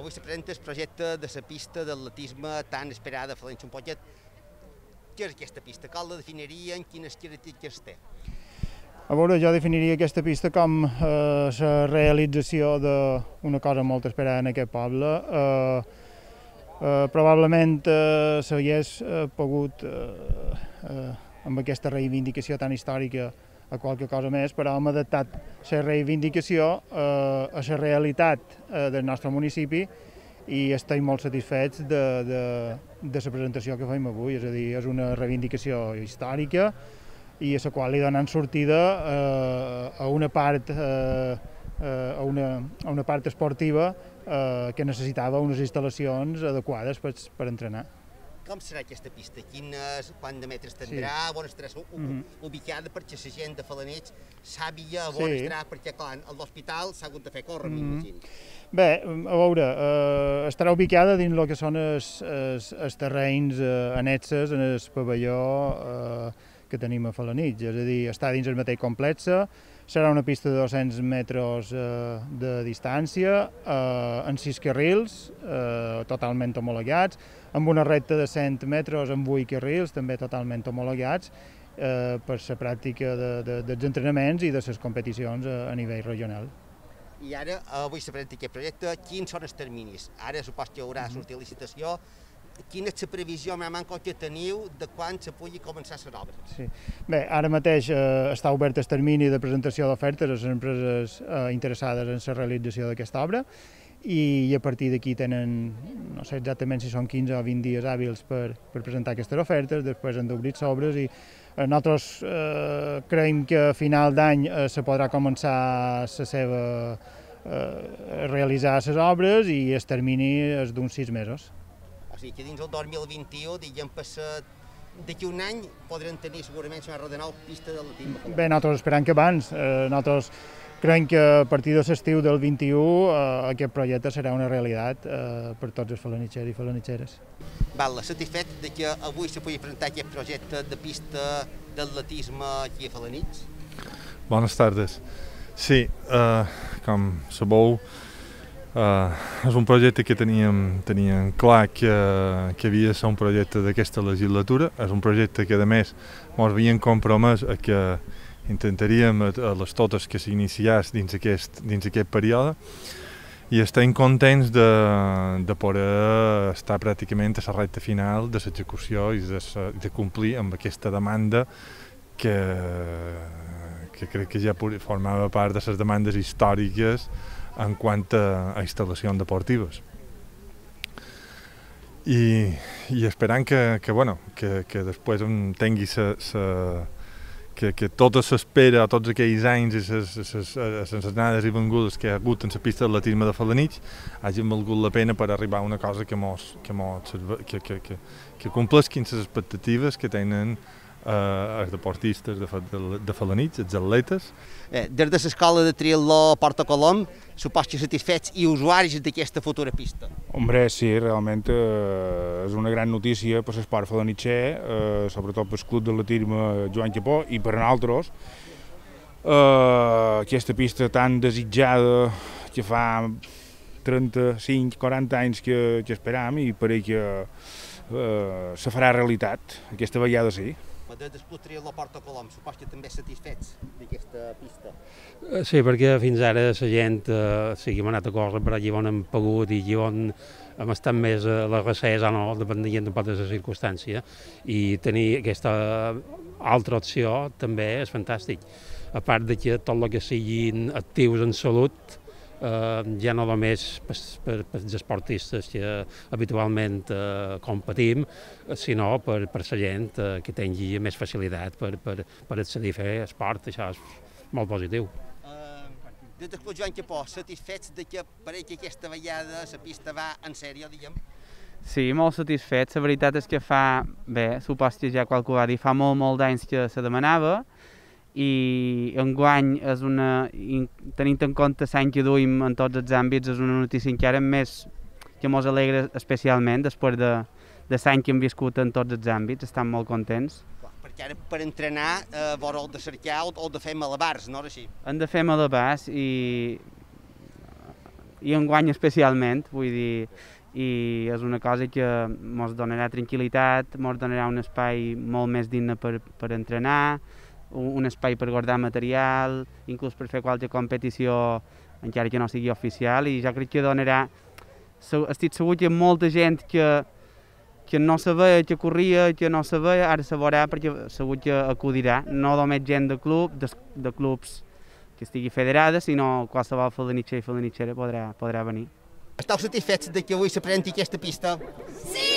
Avui se presenta el projecte de la pista d'atletisme tan esperada a Falenç un poquet. Què és aquesta pista? Com la definirien? Quines característiques té? A veure, jo definiria aquesta pista com eh, la realització d'una cosa molt esperada en aquest poble. Eh, eh, probablement eh, s'hagués eh, pogut, eh, eh, amb aquesta reivindicació tan històrica, a qualque cosa més, però hem adaptat la reivindicació eh, a la realitat eh, del nostre municipi i estem molt satisfets de, de, de la presentació que fem avui, és a dir, és una reivindicació històrica i a la qual li donen sortida eh, a una part eh, eh, a, una, a una part esportiva eh, que necessitava unes instal·lacions adequades per, per entrenar com serà aquesta pista? Quines, quant de metres tindrà? Sí. On estarà mm -hmm. ubicada perquè la gent de Falanets sàpiga on sí. estarà, perquè clar, a l'hospital s'ha hagut de fer córrer, mm -hmm. m'imagino. Bé, a veure, eh, estarà ubicada dins el que són els, els, els terrenys eh, annexes en el pavelló eh, que tenim a Falanits, és a dir, està dins el mateix complex, serà una pista de 200 metres eh, de distància, eh, en sis carrils, eh, totalment homologats, amb una recta de 100 metres amb 8 carrils, també totalment homologats, eh, per la pràctica de, de, dels entrenaments i de les competicions a, a nivell regional. I ara, avui se presenta aquest projecte, quins són els terminis? Ara supos que hi haurà -hmm. sortir licitació, quina és la previsió més manco que teniu de quan se pugui començar les obres? Sí. Bé, ara mateix eh, està obert el termini de presentació d'ofertes a les empreses eh, interessades en la realització d'aquesta obra i, i a partir d'aquí tenen, no sé exactament si són 15 o 20 dies hàbils per, per presentar aquestes ofertes, després han d'obrir sobres i eh, nosaltres eh, creiem que a final d'any eh, se podrà començar la seva eh, realitzar les obres i el termini és d'uns 6 mesos. O sigui que dins el 2021, diguem, passat d'aquí un any podrem tenir segurament una de nou pista de l'atletisme. Bé, nosaltres esperem que abans. Eh, nosaltres Creiem que a partir de l'estiu del 21 eh, aquest projecte serà una realitat eh, per tots els falanitxers i falanitxeres. Val, satisfet de que avui se pugui presentar aquest projecte de pista d'atletisme aquí a Falanits? Bones tardes. Sí, eh, com sabeu, eh, és un projecte que teníem, teníem clar que, que havia de ser un projecte d'aquesta legislatura. És un projecte que, a més, ens havien compromès a que intentaríem a, les totes que s'iniciés dins, aquest, dins aquest període i estem contents de, de poder estar pràcticament a la recta final de l'execució i de, de complir amb aquesta demanda que, que crec que ja formava part de les demandes històriques en quant a, a instal·lacions deportives. I, i esperant que, que, bueno, que, que després tingui la que, que tota s'espera, tots aquells anys i les anades i vengudes que ha hagut en la pista d'atletisme de Falanich hagin valgut la pena per arribar a una cosa que, mos, que, mos, que, que, que, que complesquin les expectatives que tenen eh, els deportistes de, de, de Falanits, els atletes. Eh, des de l'escola de triatló Porta Colom, supos que satisfets i usuaris d'aquesta futura pista. Hombre, sí, realment eh, és una gran notícia per l'esport falanitxer, eh, sobretot pel club l'atletisme Joan Capó i per nosaltres. Eh, aquesta pista tan desitjada que fa 35-40 anys que, que esperam i per que eh, se farà realitat, aquesta vegada sí de després la Porta Colom, supos que també satisfets d'aquesta pista. Eh, sí, perquè fins ara la gent, eh, sí, hem anat a córrer per allà on hem pogut i allà on hem estat més a la recesa, no, depenent de de la circumstància, i tenir aquesta altra opció també és fantàstic. A part de que tot el que siguin actius en salut, eh, ja no només per, per, per els esportistes que habitualment eh, competim, sinó per, per la gent eh, que tingui més facilitat per, per, per accedir a fer esport, això és molt positiu. Uh, des del Joan Capó, satisfets de que pareix que aquesta vegada la pista va en sèrio, diguem? Sí, molt satisfet. La veritat és que fa, bé, supos que ja qualcú va dir, fa molt, molt d'anys que se demanava, i enguany és una, tenint en compte l'any que duim en tots els àmbits, és una notícia encara més que ens alegra especialment després de, de l'any que hem viscut en tots els àmbits, estem molt contents. Perquè ara per entrenar eh, vora de cercar o de fer malabars, no és així? Hem de fer malabars i i enguany especialment, vull dir, i és una cosa que ens donarà tranquil·litat, ens donarà un espai molt més digne per, per entrenar, un espai per guardar material, inclús per fer qualsevol competició encara que no sigui oficial, i jo crec que donarà... Estic segur que molta gent que, que no sabia que corria, que no sabia, ara se veurà perquè segur que acudirà, no només gent de club, de, de clubs que estigui federada, sinó qualsevol felanitxer i felanitxera podrà, podrà venir. Esteu satisfets de que avui se presenti aquesta pista? Sí,